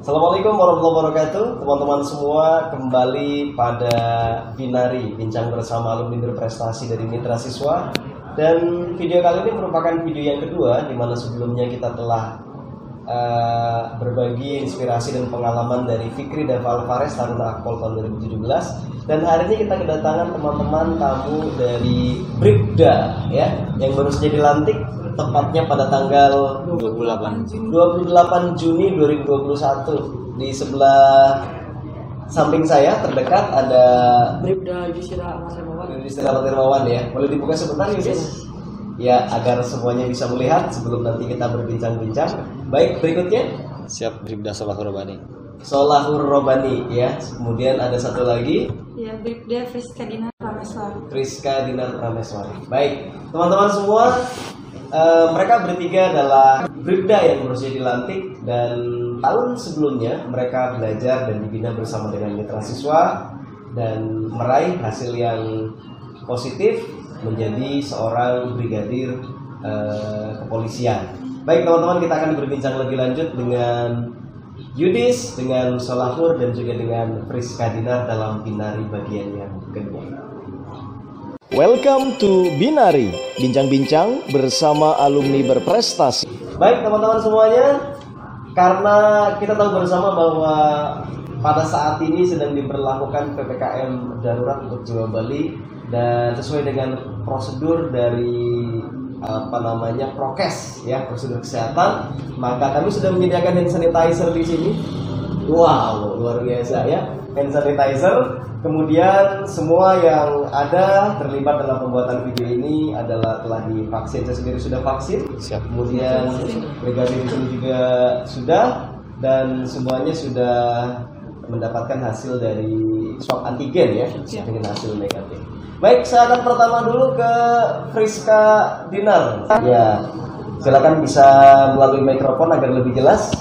Assalamualaikum warahmatullahi wabarakatuh. Teman-teman semua kembali pada Binari Bincang bersama alumni berprestasi dari Mitra Siswa. Dan video kali ini merupakan video yang kedua di mana sebelumnya kita telah uh, berbagi inspirasi dan pengalaman dari Fikri dan Alvarez Taruna Akpol tahun 2017 Dan hari ini kita kedatangan teman-teman tamu dari Bribda ya Yang baru saja dilantik tepatnya pada tanggal 28 28 Juni 2021 di sebelah samping saya terdekat ada Bribda Yusira Mas Hermawan. Yudhistira Ahmad Hermawan ya. Boleh dibuka sebentar Yudhis? Ya, agar semuanya bisa melihat sebelum nanti kita berbincang-bincang. Baik, berikutnya siap Bribda Solahur Robani Solahur Robani ya. Kemudian ada satu lagi Ya, Bribda Friska Dina Prameswari. Friska Dinar Prameswari. Baik, teman-teman semua, eh, mereka bertiga adalah Bribda yang baru saja dilantik dan tahun sebelumnya mereka belajar dan dibina bersama dengan mitra siswa dan meraih hasil yang positif menjadi seorang brigadir eh, kepolisian. Baik teman-teman kita akan berbincang lebih lanjut dengan Yudis, dengan Solahur dan juga dengan Friska Dinar dalam binari bagian yang kedua. Welcome to Binari, bincang-bincang bersama alumni berprestasi. Baik teman-teman semuanya, karena kita tahu bersama bahwa pada saat ini sedang diberlakukan PPKM darurat untuk Jawa Bali dan sesuai dengan prosedur dari apa namanya prokes ya prosedur kesehatan maka kami sudah menyediakan hand sanitizer di sini wow luar biasa ya. Hand sanitizer. Kemudian semua yang ada terlibat dalam pembuatan video ini adalah telah divaksin. Saya sendiri sudah vaksin. Siap. Kemudian brigadir juga sudah. Dan semuanya sudah mendapatkan hasil dari swab antigen ya. Dengan hasil negatif. Baik, saya akan pertama dulu ke Friska Dinar. Ya, silakan bisa melalui mikrofon agar lebih jelas.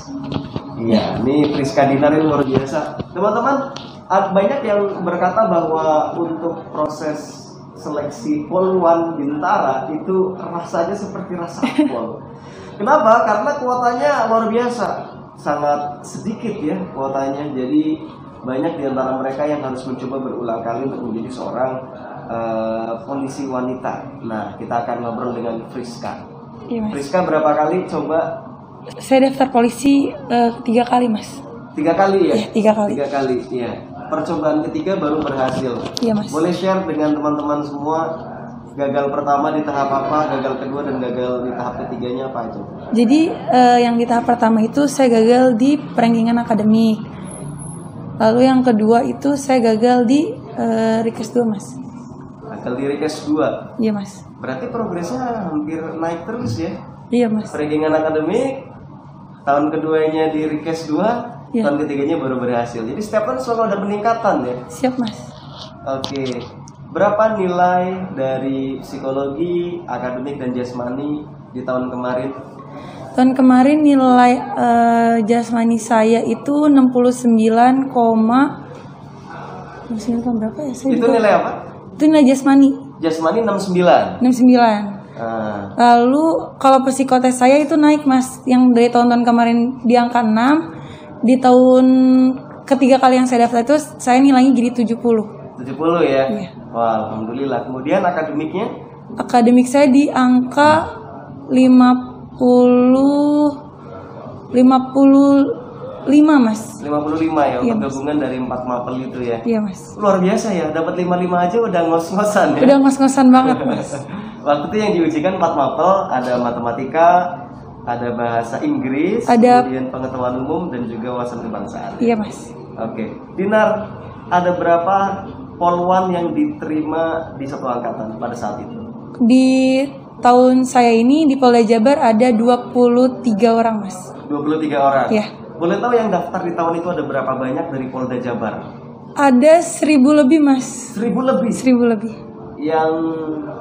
Iya, ini Friska Dinar ini luar biasa. Teman-teman, banyak yang berkata bahwa untuk proses seleksi poluan Bintara itu rasanya seperti rasa pol. Kenapa? Karena kuotanya luar biasa, sangat sedikit ya kuotanya. Jadi banyak di antara mereka yang harus mencoba berulang kali untuk menjadi seorang eh, polisi wanita. Nah, kita akan ngobrol dengan Friska. Iya. Friska berapa kali coba? Saya daftar polisi eh, tiga kali, Mas. Tiga kali ya? Iya, tiga kali. Tiga kali, iya. Percobaan ketiga baru berhasil. Iya, Mas. Boleh share dengan teman-teman semua gagal pertama di tahap apa, gagal kedua dan gagal di tahap ketiganya apa aja? Jadi eh, yang di tahap pertama itu saya gagal di perenggingan akademik. Lalu yang kedua itu saya gagal di eh, request 2, Mas. Gagal di request 2. Iya, Mas. Berarti progresnya hampir naik terus ya. Iya, Mas. Perenggingan akademik tahun keduanya di request 2, Iya. tahun ketiganya baru berhasil. Jadi setiap tahun selalu ada peningkatan ya. Siap, Mas. Oke. Berapa nilai dari psikologi, akademik dan jasmani di tahun kemarin? Tahun kemarin nilai eh, jasmani saya itu 69, 69 berapa ya? Saya Itu juga- nilai apa? Itu nilai jasmani Jasmani 69. 69. Nah, Lalu kalau psikotes saya itu naik mas, yang dari tahun-tahun kemarin di angka 6, di tahun ketiga kali yang saya daftar itu saya nilainya jadi 70. 70 ya. Iya. Wah, alhamdulillah. Kemudian akademiknya Akademik saya di angka 50 55 mas. 55 ya Iya, gabungan dari 4 mapel itu ya. Iya mas. Luar biasa ya, dapat 55 aja udah ngos-ngosan ya. Udah ngos-ngosan banget mas. Waktu itu yang diujikan 4 mapel, ada matematika, ada bahasa Inggris, Ada- kemudian pengetahuan umum dan juga wawasan kebangsaan. Iya mas. Oke, Dinar, ada berapa polwan yang diterima di satu angkatan pada saat itu? Di tahun saya ini di Polda Jabar ada 23 orang mas. 23 orang. Iya. Boleh tahu yang daftar di tahun itu ada berapa banyak dari Polda Jabar? Ada 1000 lebih mas. 1000 lebih. 1000 lebih. Yang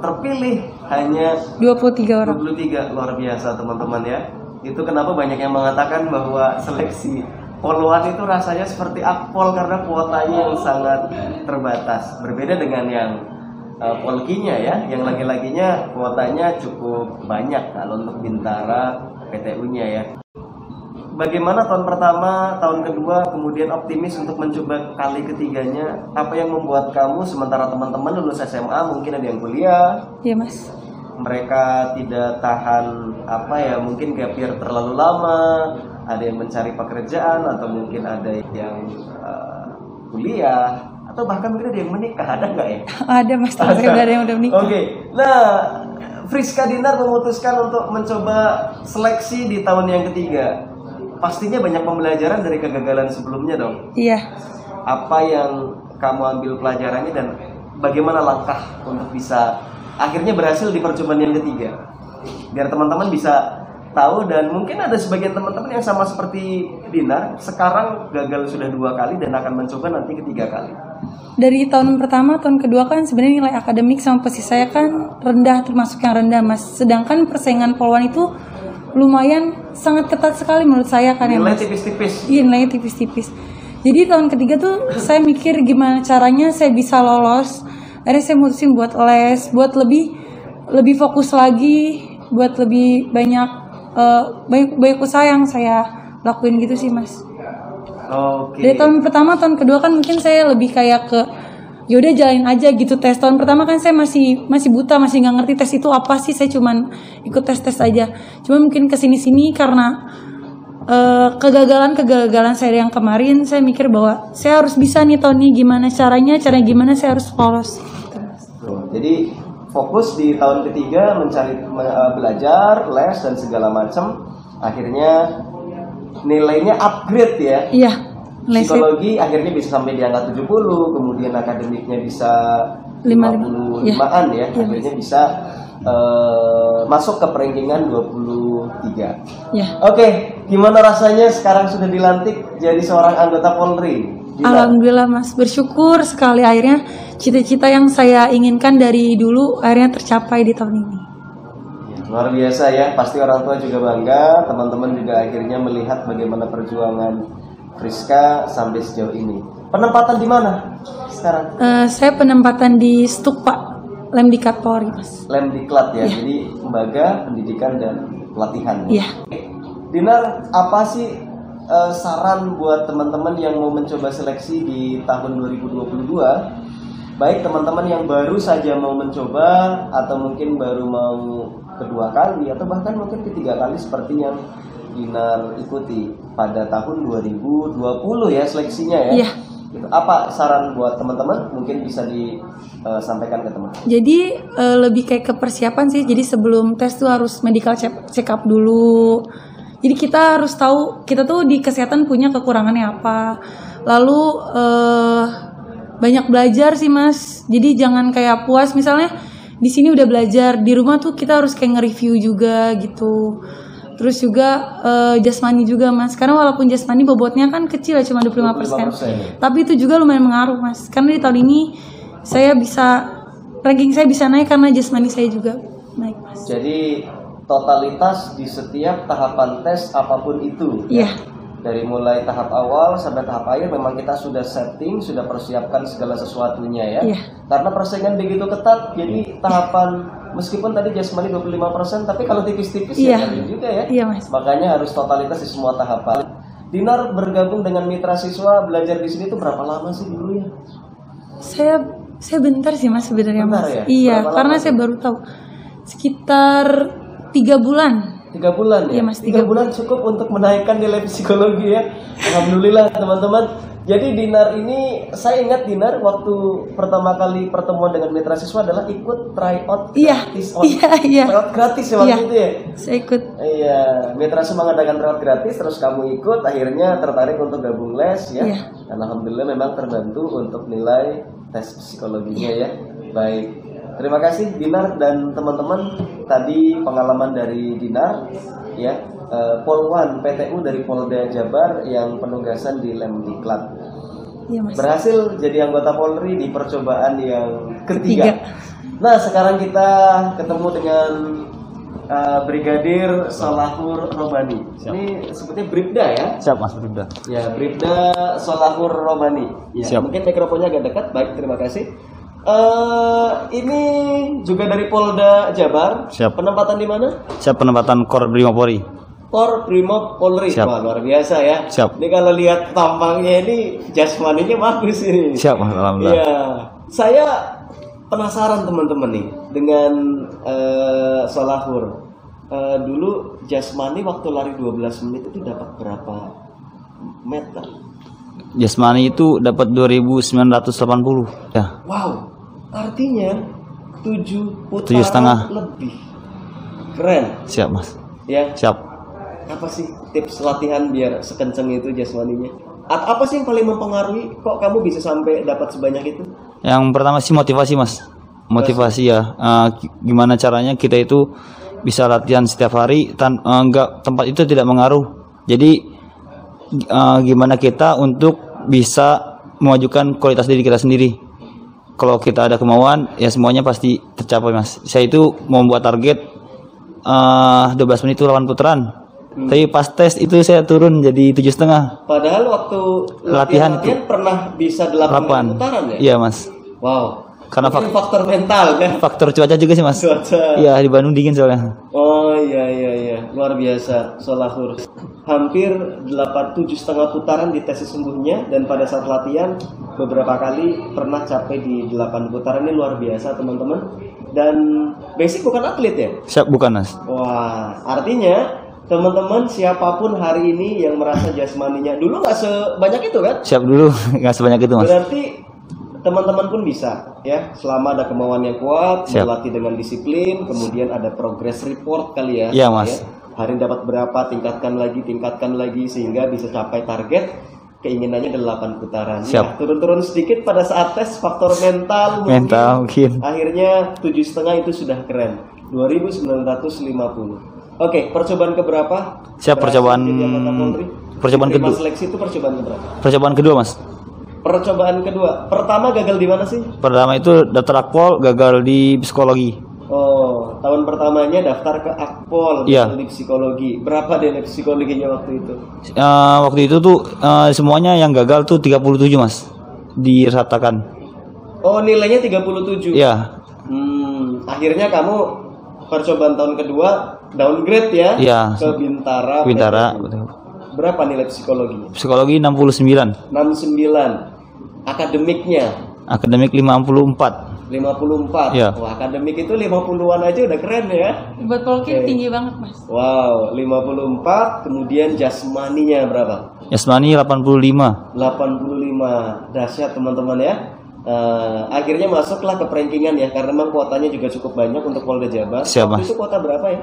terpilih hanya 23 orang. 23 luar biasa teman-teman ya. Itu kenapa banyak yang mengatakan bahwa seleksi poluan itu rasanya seperti akpol karena kuotanya yang sangat terbatas. Berbeda dengan yang uh, polkinya ya, yang laki-lakinya kuotanya cukup banyak kalau untuk Bintara PTU-nya ya. Bagaimana tahun pertama, tahun kedua, kemudian optimis untuk mencoba kali ketiganya? Apa yang membuat kamu sementara teman-teman lulus SMA mungkin ada yang kuliah, Iya mas. mereka tidak tahan apa ya mungkin gap year terlalu lama ada yang mencari pekerjaan atau mungkin ada yang uh, kuliah atau bahkan mungkin ada yang menikah ada nggak ya Ada mas udah ada yang udah menikah. Oke, nah Friska Dinar memutuskan untuk mencoba seleksi di tahun yang ketiga. Pastinya banyak pembelajaran dari kegagalan sebelumnya dong. Iya. Apa yang kamu ambil pelajarannya dan bagaimana langkah untuk bisa akhirnya berhasil di percobaan yang ketiga? Biar teman-teman bisa tahu dan mungkin ada sebagian teman-teman yang sama seperti Dinar sekarang gagal sudah dua kali dan akan mencoba nanti ketiga kali. Dari tahun pertama, tahun kedua kan sebenarnya nilai akademik sama pesis saya kan rendah termasuk yang rendah mas. Sedangkan persaingan poluan itu lumayan sangat ketat sekali menurut saya kan ya Nilai mas. tipis-tipis. Iya nilainya tipis-tipis. Jadi tahun ketiga tuh saya mikir gimana caranya saya bisa lolos. Akhirnya saya mutusin buat les, buat lebih lebih fokus lagi, buat lebih banyak eh, banyak banyak usaha yang saya lakuin gitu sih mas. Oke. Dari tahun pertama, tahun kedua kan mungkin saya lebih kayak ke yaudah jalanin aja gitu tes. Tahun pertama kan saya masih masih buta, masih nggak ngerti tes itu apa sih. Saya cuman ikut tes tes aja. Cuma mungkin ke sini sini karena eh, kegagalan-kegagalan saya yang kemarin, saya mikir bahwa saya harus bisa nih tahun ini gimana caranya, caranya gimana saya harus lolos. Gitu, Jadi fokus di tahun ketiga mencari me- eh, belajar, les dan segala macam. Akhirnya nilainya upgrade ya. Iya, Psikologi akhirnya bisa sampai di angka 70, kemudian akademiknya bisa Lima- 55-an ya. Iya, Akhirnya bisa eh, masuk ke peringkingan 23. ya. Oke, gimana rasanya sekarang sudah dilantik jadi seorang anggota Polri? Gila. Alhamdulillah mas bersyukur sekali akhirnya cita-cita yang saya inginkan dari dulu akhirnya tercapai di tahun ini. Luar biasa ya, pasti orang tua juga bangga, teman-teman juga akhirnya melihat bagaimana perjuangan Friska sampai sejauh ini. Penempatan di mana sekarang? Eh, saya penempatan di Stuk Pak Lemdikat Polri mas. Lemdiklat ya, jadi lembaga pendidikan dan pelatihan. Iya. Dinar, apa sih eh, saran buat teman-teman yang mau mencoba seleksi di tahun 2022? Baik teman-teman yang baru saja mau mencoba atau mungkin baru mau kedua kali atau bahkan mungkin ketiga kali seperti yang Dinar ikuti pada tahun 2020 ya seleksinya ya. Iya. Gitu. Apa saran buat teman-teman? Mungkin bisa disampaikan ke teman. Jadi eh, lebih kayak ke persiapan sih. Jadi sebelum tes tuh harus medical check, check up dulu. Jadi kita harus tahu kita tuh di kesehatan punya kekurangannya apa. Lalu eh, banyak belajar sih mas. Jadi jangan kayak puas misalnya di sini udah belajar di rumah tuh kita harus kayak nge-review juga gitu. Terus juga eh, jasmani juga mas. Karena walaupun jasmani bobotnya kan kecil ya cuma 25%. 25%. Tapi itu juga lumayan mengaruh mas. Karena di tahun ini saya bisa ranking saya bisa naik karena jasmani saya juga naik mas. Jadi totalitas di setiap tahapan tes apa pun itu. ya. Iya. Dari mulai tahap awal sampai tahap akhir memang kita sudah setting, sudah persiapkan segala sesuatunya ya. Iya. Karena persaingan begitu ketat, jadi tahapan meskipun tadi jasmani 25%, tapi kalau tipis-tipis Iya. ya nyari juga ya. Iya mas. Makanya harus totalitas di semua tahapan. Dinar bergabung dengan mitra siswa belajar di sini itu berapa lama sih dulu ya? Saya saya bentar sih mas sebenarnya Bentar mas. ya? Iya Berapa karena lama saya baru tahu sekitar tiga bulan. Tiga bulan ya? Iya, Mas, tiga tiga bulan cukup untuk menaikkan nilai psikologi ya. Alhamdulillah teman-teman. Jadi Dinar ini, saya ingat Dinar waktu pertama kali pertemuan dengan mitra siswa adalah ikut tryout Iya, gratis. on- iya, iya. Tryout gratis ya waktu Iya. itu ya? Saya ikut. Iya, mitra siswa mengadakan tryout gratis, terus kamu ikut, akhirnya tertarik untuk gabung les ya. Iya. Dan Alhamdulillah memang terbantu untuk nilai tes psikologinya ya. Baik, terima kasih Dinar dan teman-teman. Tadi pengalaman dari Dinar ya. eh, Polwan PTU dari Polda Jabar yang penugasan di Lemdiklat Iya mas. berhasil jadi anggota Polri di percobaan yang ketiga. Ketiga. Nah, sekarang kita ketemu dengan uh, Brigadir Solahur Robani. Ini sebutnya Bribda ya? Siap Mas Bribda. Ya, Bribda Solahur Robani. Ya, Siap. mungkin mikrofonnya agak dekat. Baik, terima kasih. Eh, ini juga dari Polda Jabar. Siap. Penempatan di mana? Siap penempatan Kor Brimopori. Kor Primob Polri. Siap. Wah, luar biasa ya. Siap. Ini kalau lihat tampangnya ini jasmaninya bagus ini. Siap alhamdulillah. Iya. Saya penasaran teman-teman nih dengan eh, Solahur. Eh, dulu jasmani waktu lari 12 menit itu dapat berapa meter? Jasmani itu dapat 2980. Ya. Wow, artinya tujuh putaran Tujuh setengah. lebih. Keren, Siap Mas. ya. Siap. Apa sih tips latihan biar sekenceng itu jasmaninya? At- apa sih yang paling mempengaruhi? Kok kamu bisa sampai dapat sebanyak itu? Yang pertama sih motivasi Mas. Motivasi ya. Gi- gimana caranya kita itu bisa latihan setiap hari tan enggak tempat itu tidak mengaruh. Jadi eh, gimana kita untuk bisa memajukan kualitas diri kita sendiri. Kalau kita ada kemauan ya semuanya pasti tercapai Mas. Saya itu mau membuat target eh 12 menit itu lawan putaran. Tapi pas tes itu saya turun jadi tujuh setengah. Padahal waktu Latihan latihan, pernah bisa 8 Delapan. putaran ya? Iya Mas. Wow. Karena Mungkin faktor mental kan? Faktor cuaca juga sih Mas. Cuaca. Iya di Bandung dingin soalnya. Oh iya iya iya luar biasa Solahur hampir 87 setengah putaran di tes sesungguhnya dan pada saat latihan beberapa kali pernah capai di 8 putaran ini luar biasa teman-teman dan basic bukan atlet ya Siap bukan Mas? wah artinya teman-teman siapa pun hari ini yang merasa jasmaninya dulu nggak sebanyak itu kan Siap dulu nggak sebanyak itu Mas. Berarti teman-teman pun bisa ya selama ada kemauan yang kuat Siap. berlatih dengan disiplin kemudian ada progress report kali ya Iya, Mas. Ya. hari ini dapat berapa tingkatkan lagi tingkatkan lagi sehingga bisa capai target keinginannya 8 putaran Siap. Ya, turun-turun sedikit pada saat tes faktor mental mungkin. Mental mungkin. akhirnya tujuh setengah itu sudah keren 2950 oke percobaan keberapa Siap, percobaan- percobaan kedua. seleksi itu percobaan keberapa Percobaan kedua Mas. Percobaan kedua. Pertama gagal di mana sih? Pertama itu daftar akpol gagal di psikologi. Oh, tahun pertamanya daftar ke Akpol Iya. di psikologi. Berapa nilai psikologinya waktu itu? Eh, waktu itu tuh eh, semuanya yang gagal tuh 37 Mas. Diratakan. Oh, nilainya 37. Iya. Hmm, akhirnya kamu percobaan tahun kedua downgrade ya Iya. ke Bintara. Bintara. Berapa nilai psikologinya? Psikologi 69. 69. Akademiknya Akademik 54. 54. Iya. Wah, akademik itu 50-an aja udah keren ya. Buat polki Oke. tinggi banget mas. Wow, 54, kemudian jasmaninya berapa? Yasmani 85. 85. Dahsyat teman-teman ya. Eh, akhirnya masuklah ke perankingan ya karena memang kuotanya juga cukup banyak untuk Polda Jabar. Siap, Waktu Mas. itu kuota berapa ya?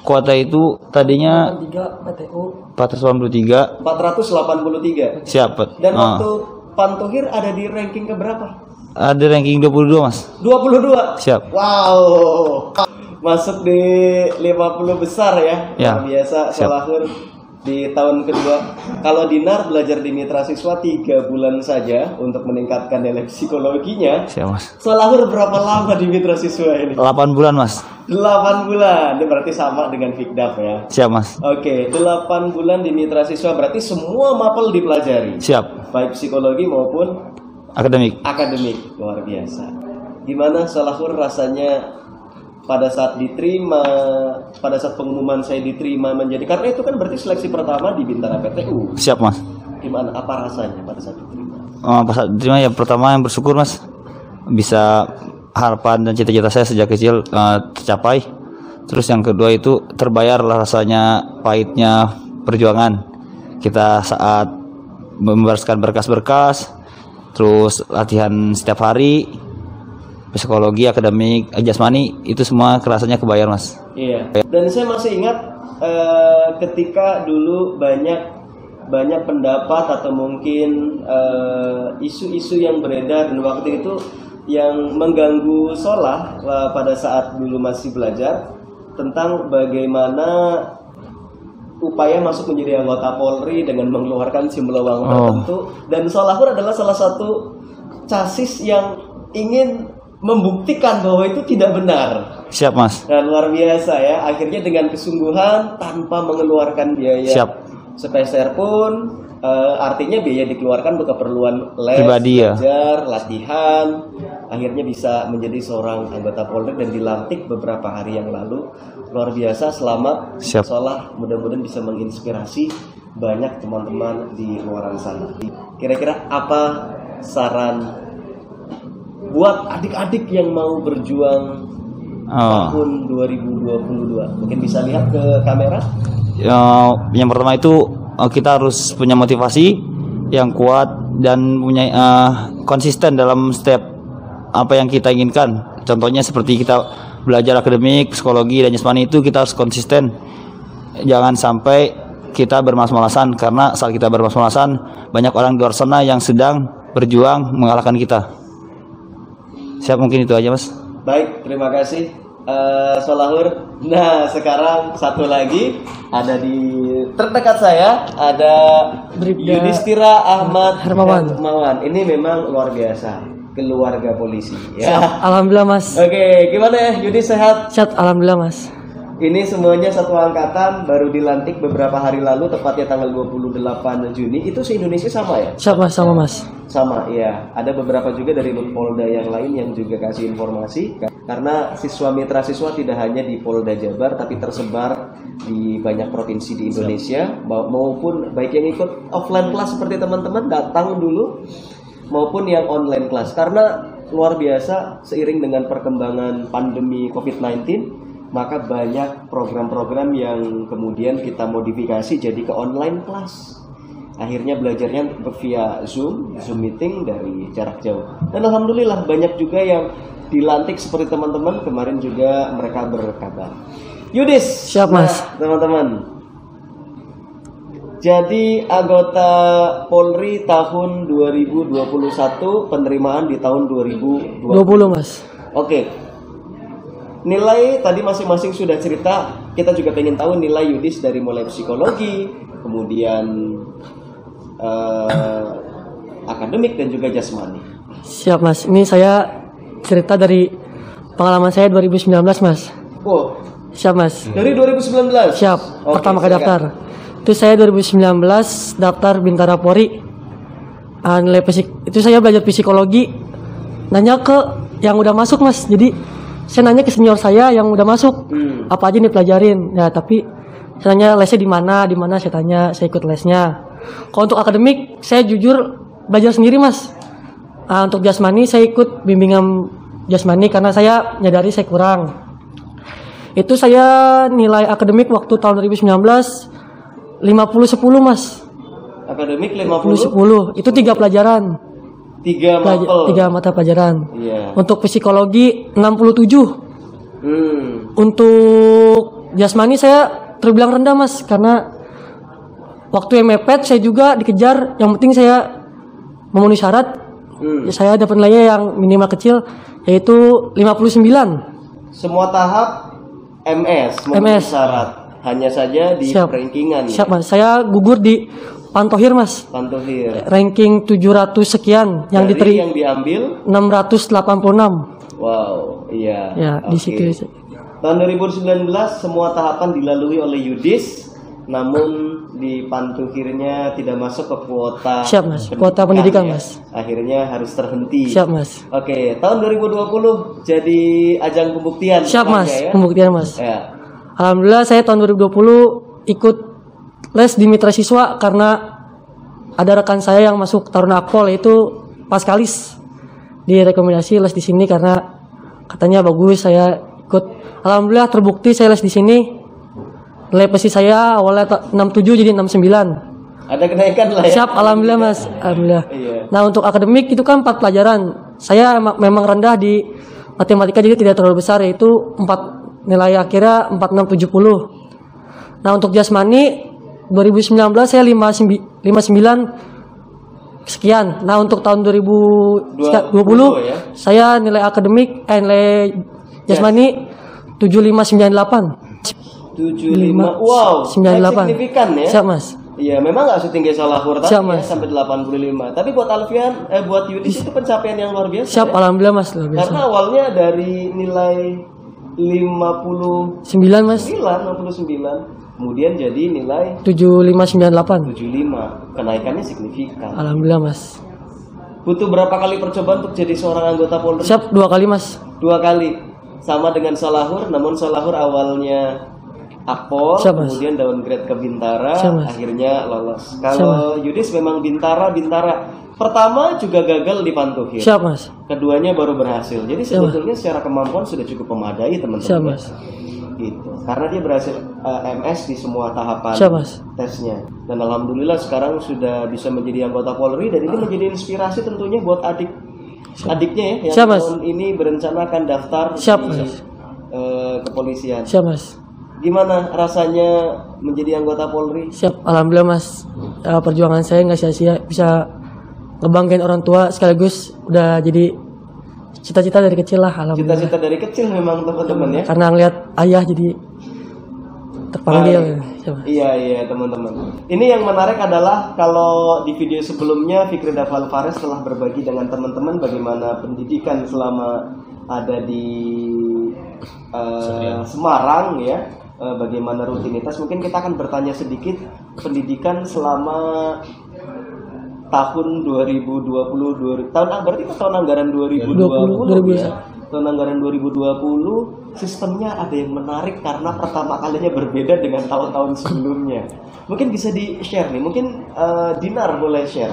Kuota itu tadinya 3 PTU. 483. 483. Siap. Dan Ah. waktu Pantuhir ada di ranking ke berapa? ada ranking 22 Mas. 22. Siap. Wow. Masuk di 50 besar ya. Ya. Luar biasa Siap. Solahur di tahun kedua. Kalau Dinar belajar di Mitra Siswa 3 bulan saja untuk meningkatkan nilai psikologinya. Siap Mas. Solahur berapa lama di Mitra Siswa ini? 8 bulan Mas. 8 bulan. Ini berarti sama dengan Fikdaf ya. Siap Mas. Oke, 8 bulan di Mitra Siswa berarti semua mapel dipelajari. Siap. Baik psikologi maupun Akademik. akademik luar biasa. Gimana Salahur rasanya pada saat diterima, pada saat pengumuman saya diterima menjadi karena itu kan berarti seleksi pertama di Bintara PTU. Siap Mas. Gimana apa rasanya pada saat diterima? Oh, pas saat diterima ya pertama yang bersyukur Mas bisa harapan dan cita-cita saya sejak kecil eh, tercapai. Terus yang kedua itu terbayar lah rasanya pahitnya perjuangan kita saat membalaskan berkas-berkas, terus latihan setiap hari, psikologi, akademik, eh, jasmani itu semua kerasanya kebayar Mas. Iya. Dan saya masih ingat eh, ketika dulu banyak banyak pendapat atau mungkin eh, isu-isu yang beredar dan waktu itu yang mengganggu Solah eh, pada saat dulu masih belajar tentang bagaimana upaya masuk menjadi anggota Polri dengan mengeluarkan jumlah uang Oh. tertentu dan Solahur adalah salah satu casis yang ingin membuktikan bahwa itu tidak benar. Siap Mas. Dan luar biasa ya, akhirnya dengan kesungguhan tanpa mengeluarkan biaya Siap. sepeser pun, eh, artinya biaya dikeluarkan untuk keperluan les, Pribadi ya. belajar, latihan, akhirnya bisa menjadi seorang anggota Polri dan dilantik beberapa hari yang lalu. Luar biasa selamat. Siap. Seolah mudah-mudahan bisa menginspirasi banyak teman-teman di luar sana. Kira-kira apa saran buat adik-adik yang mau berjuang Oh. tahun 2022? Mungkin bisa lihat ke kamera. Ya, yang pertama itu eh, kita harus punya motivasi yang kuat dan punya eh, konsisten dalam setiap apa yang kita inginkan. Contohnya seperti kita belajar akademik, psikologi dan jasmani itu kita harus konsisten. Jangan sampai kita bermas-malasan karena saat kita bermas-malasan banyak orang di luar sana yang sedang berjuang mengalahkan kita. Siap mungkin itu aja, Mas. Baik, terima kasih eh, Solahur. Nah, sekarang satu lagi ada di terdekat saya ada Bribda Yudhistira Ahmad Hermawan. Hermawan. Ini memang luar biasa, keluarga polisi ya. Alhamdulillah mas Oke, gimana ya Yudi sehat? Sehat Alhamdulillah mas Ini semuanya satu angkatan baru dilantik beberapa hari lalu tepatnya tanggal 28 Juni. Itu se-Indonesia sama ya? Siap mas sama mas Sama, iya. Ada beberapa juga dari Polda yang lain yang juga kasih informasi karena siswa mitra siswa tidak hanya di Polda Jabar tapi tersebar di banyak provinsi di Indonesia ma- maupun baik yang ikut offline kelas seperti teman-teman datang dulu maupun yang online kelas karena luar biasa seiring dengan perkembangan pandemi COVID-19 maka banyak program-program yang kemudian kita modifikasi jadi ke online kelas akhirnya belajarnya via Zoom, Zoom meeting dari jarak jauh. Dan alhamdulillah banyak juga yang dilantik seperti teman-teman kemarin juga mereka berkabar. Yudis, Siap, Mas. Nah, teman-teman. Jadi anggota Polri tahun 2021 penerimaan di tahun 2020. 20 mas Oke. Nilai tadi masing-masing sudah cerita. Kita juga pengen tahu nilai Yudis dari mulai psikologi, kemudian eh, akademik dan juga jasmani. Siap mas. Ini saya cerita dari pengalaman saya 2019 mas. Oh, Siap mas? Dari 2019. Siap. Oke, Pertama kali daftar. Itu saya 2019 daftar Bintara Polri Ah, nilai itu saya belajar psikologi. Nanya ke yang udah masuk mas. Jadi saya nanya ke senior saya yang udah masuk Hmm. apa aja nih pelajarin? Ya tapi saya nanya lesnya di mana? Di mana? Saya tanya saya ikut lesnya. Kalau untuk akademik saya jujur belajar sendiri mas. Ah, untuk jasmani saya ikut bimbingan jasmani karena saya nyadari saya kurang. Itu saya nilai akademik waktu tahun 2019 50 10 mas. Akademik 50 50, 10 itu tiga pelajaran 3 Pelaj- mapel. tiga mata pelajaran Iya. untuk psikologi 67 Hmm. Untuk jasmani saya terbilang rendah mas karena waktu yang mepet saya juga dikejar. Yang penting saya memenuhi syarat. Hmm. Ya, saya dapat nilainya yang minimal kecil yaitu 59. Semua tahap MS memenuhi MS. syarat. Hanya saja di Siap. rankingan ya. Siap mas. Saya gugur di Pantohir mas. Pantohir. Ranking 700 sekian yang Dari diterima yang diambil 686. Wow, iya. Ya di Oke. situ. Tahun 2019 semua tahapan dilalui oleh Yudis, namun di pantuhirnya tidak masuk ke kuota. Siap, Mas. Kuota pendidikan, ya. Mas. Akhirnya harus terhenti. Siap mas. Oke, tahun 2020 jadi ajang pembuktian. Siap mas. ya. Pembuktian mas. Ya. Alhamdulillah saya tahun 2020 ikut les di mitra siswa karena ada rekan saya yang masuk Taruna Akpol yaitu Paskalis direkomendasi les di sini karena katanya bagus saya ikut. Alhamdulillah terbukti saya les di sini. Nilai pesi saya awalnya ta- 67 jadi 69 Ada kenaikan lah ya. siap Alhamdulillah mas. Alhamdulillah. Iya. nah untuk akademik itu kan empat pelajaran. Saya emang- memang rendah di matematika jadi tidak terlalu besar yaitu 4 nilai akhirnya 4670 nah untuk jasmani 2019 saya 59 59 sekian nah untuk tahun 2020 ya. saya nilai akademik eh nilai jasmani 7598 75. Wow. 98 naik signifikan ya. siap mas Iya, memang nggak setinggi Salahur tadi Siap, ya, sampai 85. Tapi buat Alfian, eh buat Yudis itu pencapaian yang luar biasa. siap ya. alhamdulillah mas luar biasa Karena awalnya dari nilai 59, 9 mas 59, kemudian jadi nilai 7598 75. Kenaikannya signifikan. Alhamdulillah mas Butuh berapa kali percobaan untuk jadi seorang anggota Polri? Siap dua kali mas. Dua kali. Sama dengan Solahur, namun Solahur awalnya Akpol, Siap, Mas. kemudian downgrade ke Bintara, Siap, Mas. akhirnya lolos. Kalau Yudis memang Bintara, Bintara. Pertama juga gagal di Pantuhir. Siap mas. Keduanya baru berhasil. Jadi sebetulnya secara kemampuan sudah cukup memadai Siap teman-teman. mas. Gitu. Karena dia berhasil eh, MS di semua tahapan Siap mas. tesnya. Dan alhamdulillah sekarang sudah bisa menjadi anggota Polri dan ini menjadi inspirasi tentunya buat adik adiknya ya yang Siap, Mas. tahun ini berencana akan daftar Siap di mas. eh, kepolisian. Siap mas. Gimana rasanya menjadi anggota Polri? Siap. Alhamdulillah mas. Eh, perjuangan saya nggak sia-sia. Bisa ngebanggain orang tua sekaligus udah jadi cita-cita dari kecil lah. Alhamdulillah. Cita-cita dari kecil memang teman-teman ya. Karena ngeliat ayah jadi terpanggil. Mas. Iya iya teman-teman. Ini yang menarik adalah kalau di video sebelumnya Fikri Daval Fares telah berbagi dengan teman-teman bagaimana pendidikan selama ada di eh, Semarang ya. Eh, bagaimana rutinitas mungkin kita akan bertanya sedikit pendidikan selama tahun 2020 2000 tahun ah, berarti tahun anggaran 2020 2020, ya. Tahun anggaran 2020 sistemnya ada yang menarik karena pertama kalinya berbeda dengan tahun-tahun sebelumnya. Mungkin bisa di-share nih. Mungkin eh, Dinar boleh share.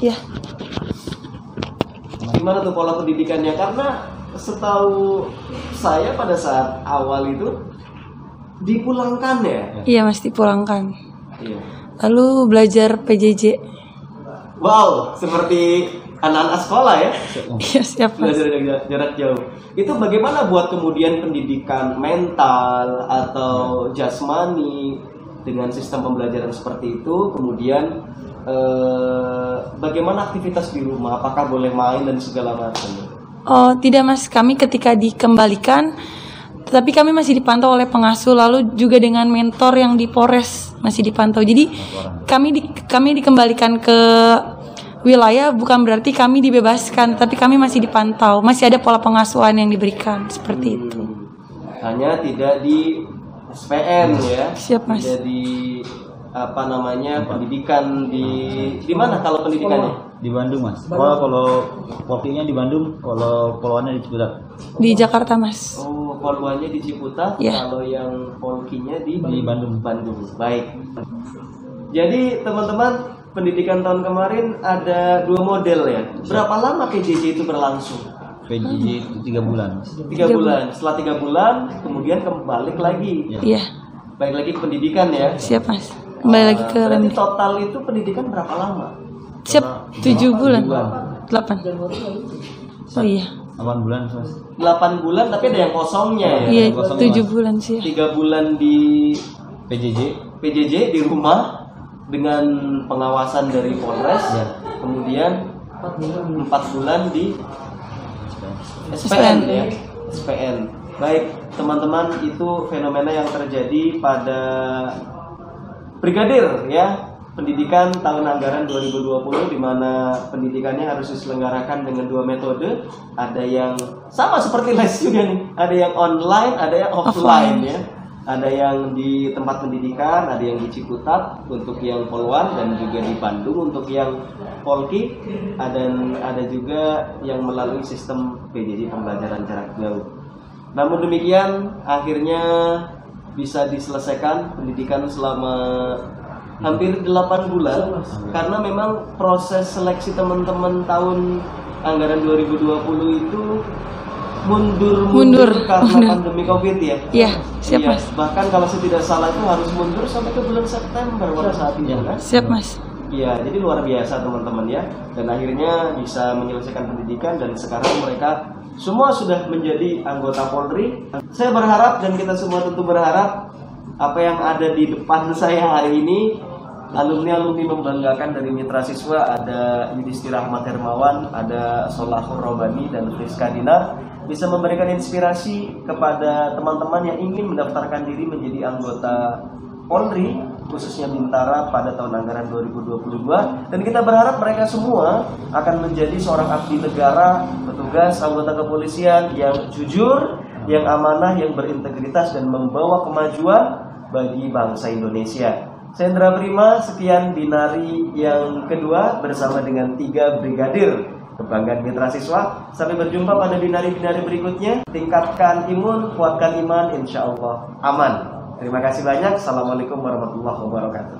Ya, Gimana tuh pola pendidikannya? Karena setahu saya pada saat awal itu dipulangkan ya. iya mas dipulangkan. Iya. Lalu belajar PJJ. Wow, seperti anak-anak sekolah ya. Iya siap belajar jarak, jarak jauh. Itu bagaimana buat kemudian pendidikan mental atau jasmani dengan sistem pembelajaran seperti itu, kemudian eh, bagaimana aktivitas di rumah, apakah boleh main dan segala macam. Oh tidak mas, kami ketika dikembalikan, tapi kami masih dipantau oleh pengasuh, lalu juga dengan mentor yang di Polres masih dipantau. Jadi kami di, kami dikembalikan ke wilayah bukan berarti kami dibebaskan, tapi kami masih dipantau, masih ada pola pengasuhan yang diberikan seperti itu. Hanya tidak di SPN ya. Siap, Mas. Tidak di apa namanya pendidikan di di mana kalau pendidikannya? Di Bandung mas. Kalau kalau Polkinya di Bandung, kalau poluannya di Ciputat. Di Jakarta mas. Oh, poluannya di Ciputat, Iya. kalau yang polkinya di, Di Bandung. Bandung. Baik. Jadi teman-teman, pendidikan tahun kemarin ada dua model ya. Berapa lama PJJ itu berlangsung? PJJ itu tiga bulan. Tiga bulan. Setelah tiga bulan, kemudian kembali lagi. Iya, Balik lagi ke pendidikan ya. siap mas. Kembali lagi ke Berarti total itu pendidikan berapa lama? Siap, tujuh bulan, delapan. Oh iya, 8 bulan mas. 8 bulan tapi ada yang kosongnya ya. iya kosong, Mas. bulan sih. Tiga bulan di PJJ PJJ di rumah dengan pengawasan dari Polres, kemudian empat bulan di SPN ya, SPN. Baik teman-teman itu fenomena yang terjadi pada brigadir ya. Pendidikan tahun anggaran 2020 di mana pendidikannya harus diselenggarakan dengan dua metode. Ada yang sama seperti les juga nih. Ada yang online ada yang offline, ya. Ada yang di tempat pendidikan ada yang di Ciputat untuk yang Poluan dan juga di Bandung untuk yang Polki. Ada ada juga yang melalui sistem PJJ pembelajaran jarak jauh. Namun demikian akhirnya bisa diselesaikan pendidikan selama hampir 8 bulan karena memang proses seleksi teman-teman tahun anggaran 2020 itu mundur Mundur. karena Mundur. pandemi Covid ya. Iya, siap, Iya, Mas. Bahkan kalau saya tidak salah itu harus mundur sampai ke bulan September pada saat itu kan. Siap mas. Iya, jadi luar biasa teman-teman ya. Dan akhirnya bisa menyelesaikan pendidikan dan sekarang mereka semua sudah menjadi anggota Polri. Saya berharap dan kita semua tentu berharap apa yang ada di depan saya hari ini alumni-alumni membanggakan dari mitra siswa ada Yudhistira Ahmad Hermawan, ada Solahur Robani dan Friska Dinar bisa memberikan inspirasi kepada teman-teman yang ingin mendaftarkan diri menjadi anggota Polri khususnya Bintara pada tahun anggaran 2022 dan kita berharap mereka semua akan menjadi seorang abdi negara, petugas anggota kepolisian yang jujur, yang amanah, yang berintegritas dan membawa kemajuan bagi bangsa Indonesia. Sendra Prima, sekian binari yang kedua bersama dengan tiga brigadir kebanggaan mitra siswa. Sampai berjumpa pada binari-binari berikutnya. Tingkatkan imun, kuatkan iman, insya Allah aman. Terima kasih banyak. Assalamualaikum warahmatullahi wabarakatuh.